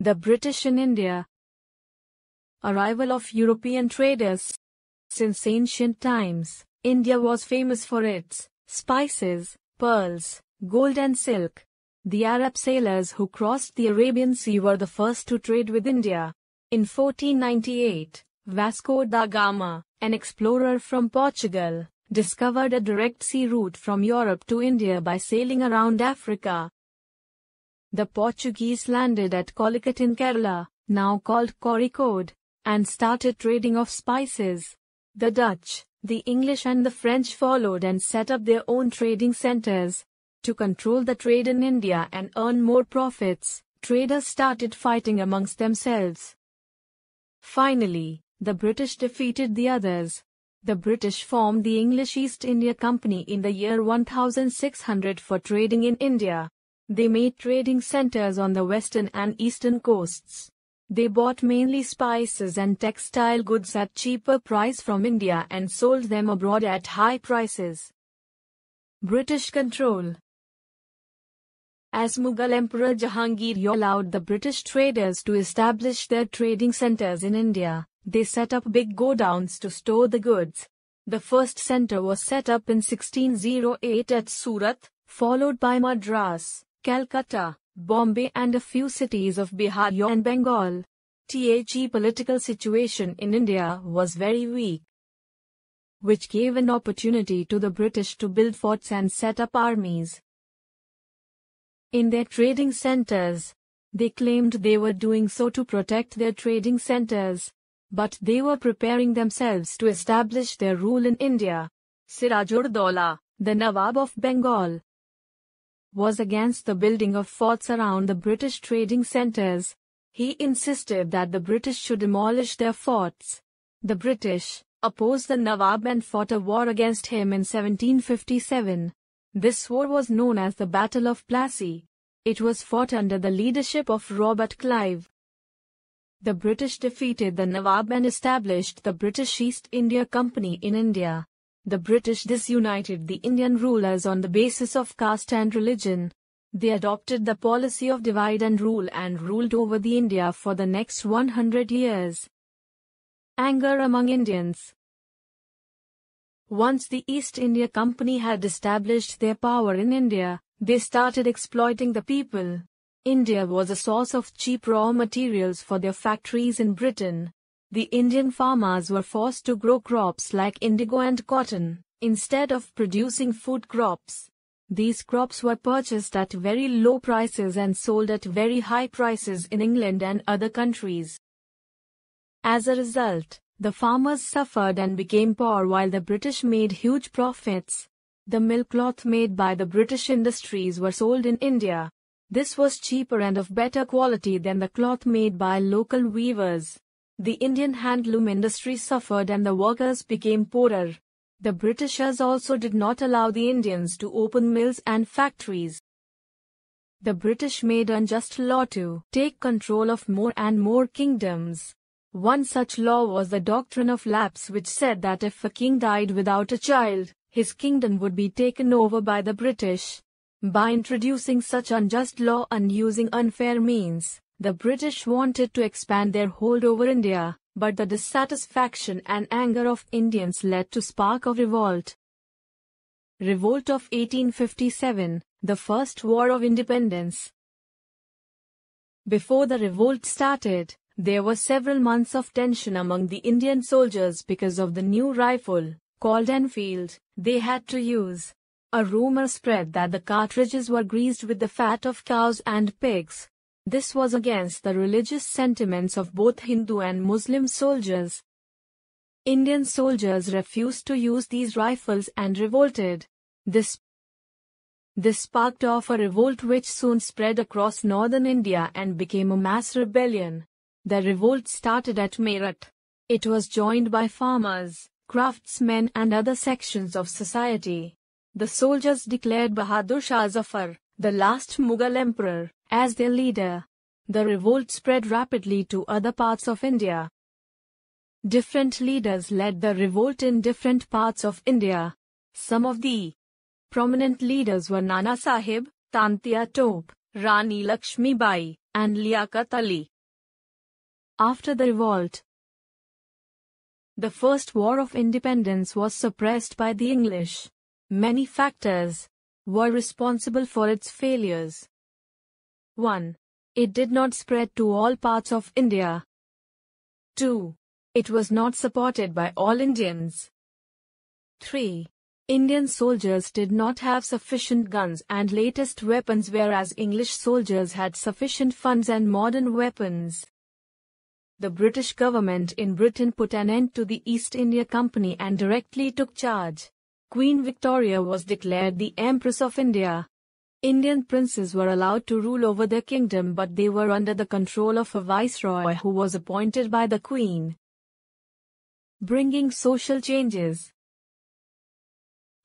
The British in India. Arrival of European traders. Since ancient times, India was famous for its spices, pearls, gold and silk. The Arab sailors who crossed the Arabian Sea were the first to trade with India. In 1498, Vasco da Gama, an explorer from Portugal, discovered a direct sea route from Europe to India by sailing around Africa. The Portuguese landed at Calicut in Kerala, now called Kozhikode, and started trading of spices. The Dutch, the English and the French followed and set up their own trading centers. To control the trade in India and earn more profits, traders started fighting amongst themselves. Finally, the British defeated the others. The British formed the English East India Company in the year 1600 for trading in India. They made trading centers on the western and eastern coasts. They bought mainly spices and textile goods at cheaper price from India and sold them abroad at high prices. British control As Mughal Emperor Jahangir allowed the British traders to establish their trading centers in India, they set up big godowns to store the goods. The first center was set up in 1608 at Surat, followed by Madras, Calcutta, Bombay and a few cities of Bihar and Bengal. The political situation in India was very weak, which gave an opportunity to the British to build forts and set up armies. In their trading centers, they claimed they were doing so to protect their trading centers, but they were preparing themselves to establish their rule in India. Sirajud-Dowla, the Nawab of Bengal, was against the building of forts around the British trading centers. He insisted that the British should demolish their forts. The British opposed the Nawab and fought a war against him in 1757. This war was known as the Battle of Plassey. It was fought under the leadership of Robert Clive. The British defeated the Nawab and established the British East India Company in India the British disunited the Indian rulers on the basis of caste and religion. They adopted the policy of divide and rule and ruled over the India for the next 100 years. Anger among Indians Once the East India Company had established their power in India, they started exploiting the people. India was a source of cheap raw materials for their factories in Britain. The Indian farmers were forced to grow crops like indigo and cotton, instead of producing food crops. These crops were purchased at very low prices and sold at very high prices in England and other countries. As a result, the farmers suffered and became poor while the British made huge profits. The mill cloth made by the British industries were sold in India. This was cheaper and of better quality than the cloth made by local weavers. The Indian handloom industry suffered and the workers became poorer. The Britishers also did not allow the Indians to open mills and factories. The British made unjust law to take control of more and more kingdoms. One such law was the doctrine of lapse which said that if a king died without a child, his kingdom would be taken over by the British. By introducing such unjust law and using unfair means, the British wanted to expand their hold over India, but the dissatisfaction and anger of Indians led to spark of revolt. Revolt of 1857, the first war of independence. Before the revolt started, there were several months of tension among the Indian soldiers because of the new rifle, called Enfield, they had to use. A rumor spread that the cartridges were greased with the fat of cows and pigs, this was against the religious sentiments of both Hindu and Muslim soldiers. Indian soldiers refused to use these rifles and revolted. This this sparked off a revolt which soon spread across northern India and became a mass rebellion. The revolt started at Meerut. It was joined by farmers, craftsmen and other sections of society. The soldiers declared Bahadur Shah Zafar, the last Mughal emperor, as their leader. The revolt spread rapidly to other parts of India. Different leaders led the revolt in different parts of India. Some of the prominent leaders were Nana Sahib, Tantia Tope, Rani Lakshmi Bai, and Liaquat Ali. After the revolt, the First War of Independence was suppressed by the English. Many factors were responsible for its failures. 1. It did not spread to all parts of India. 2. It was not supported by all Indians. 3. Indian soldiers did not have sufficient guns and latest weapons whereas English soldiers had sufficient funds and modern weapons. The British government in Britain put an end to the East India Company and directly took charge. Queen Victoria was declared the Empress of India. Indian princes were allowed to rule over their kingdom but they were under the control of a viceroy who was appointed by the queen. Bringing social changes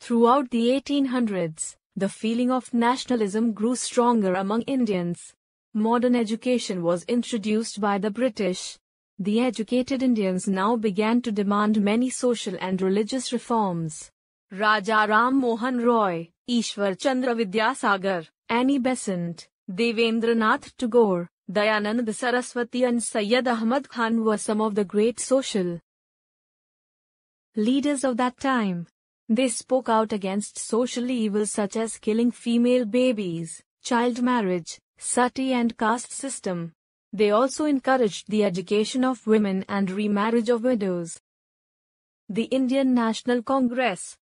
Throughout the 1800s, the feeling of nationalism grew stronger among Indians. Modern education was introduced by the British. The educated Indians now began to demand many social and religious reforms. Raja Ram Mohan Roy, Ishwar Chandra Vidyasagar, Annie Besant, Devendranath Tagore, Dayanand Saraswati and Syed Ahmad Khan were some of the great social leaders of that time. They spoke out against social evils such as killing female babies, child marriage, sati and caste system. They also encouraged the education of women and remarriage of widows. The Indian National Congress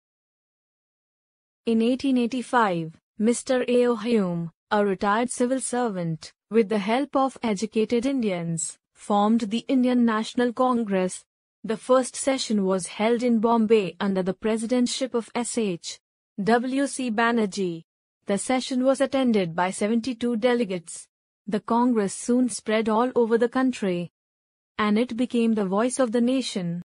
in 1885, Mr. A. O. Hume, a retired civil servant, with the help of educated Indians, formed the Indian National Congress. The first session was held in Bombay under the presidentship of S.H. W. C. Banerjee. The session was attended by 72 delegates. The Congress soon spread all over the country. And it became the voice of the nation.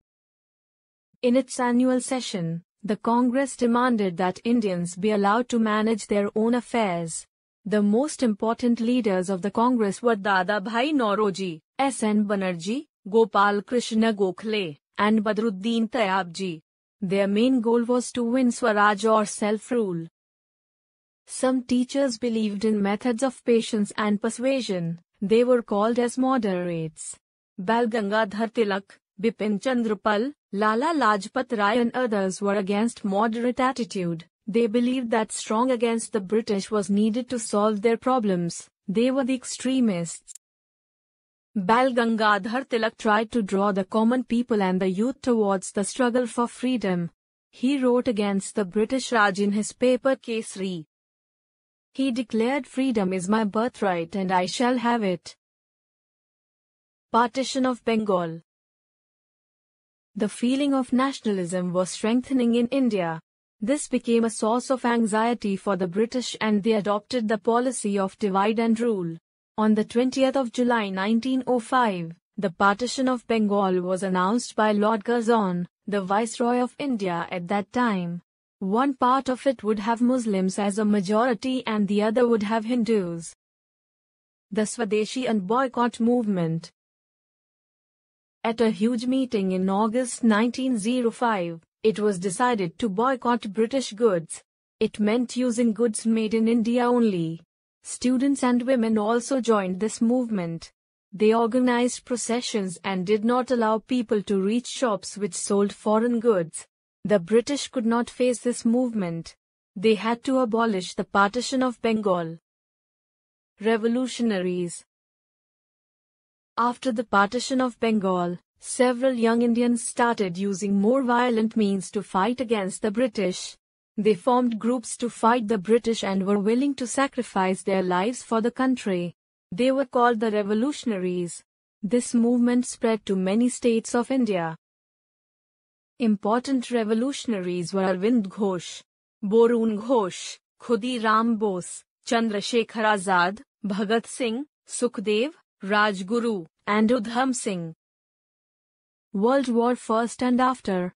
In its annual session, the Congress demanded that Indians be allowed to manage their own affairs. The most important leaders of the Congress were Dada Bhai Nauroji, S. N. Banerjee, Gopal Krishna Gokhale, and Badruddin Tayabji. Their main goal was to win Swaraj or self-rule. Some teachers believed in methods of patience and persuasion. They were called as moderates. Bal Gangadhar Tilak, Bipin Chandra Pal, Lala Lajpat Rai and others were against moderate attitude. They believed that strong against the British was needed to solve their problems. They were the extremists. Bal Gangadhar Tilak tried to draw the common people and the youth towards the struggle for freedom. He wrote against the British Raj in his paper Kesari. He declared freedom is my birthright and I shall have it. Partition of Bengal the feeling of nationalism was strengthening in India. This became a source of anxiety for the British and they adopted the policy of divide and rule. On the 20th of July 1905, the partition of Bengal was announced by Lord Curzon, the Viceroy of India at that time. One part of it would have Muslims as a majority and the other would have Hindus. The Swadeshi and boycott movement at a huge meeting in August 1905, it was decided to boycott British goods. It meant using goods made in India only. Students and women also joined this movement. They organized processions and did not allow people to reach shops which sold foreign goods. The British could not face this movement. They had to abolish the partition of Bengal. Revolutionaries after the partition of Bengal, several young Indians started using more violent means to fight against the British. They formed groups to fight the British and were willing to sacrifice their lives for the country. They were called the revolutionaries. This movement spread to many states of India. Important revolutionaries were Arvind Ghosh, Borun Ghosh, Khudi Ram Bose, Chandrasekhar Azad, Bhagat Singh, Sukhdev, Rajguru, and Udham Singh. World War First and after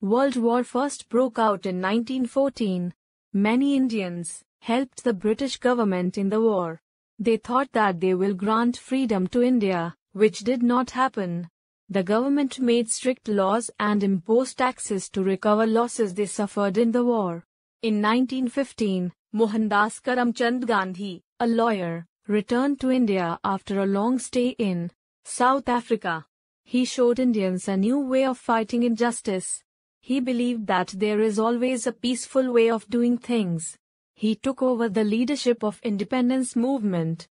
World War First broke out in 1914. Many Indians helped the British government in the war. They thought that they will grant freedom to India, which did not happen. The government made strict laws and imposed taxes to recover losses they suffered in the war. In 1915, Mohandas Karamchand Gandhi, a lawyer, returned to India after a long stay in South Africa. He showed Indians a new way of fighting injustice. He believed that there is always a peaceful way of doing things. He took over the leadership of independence movement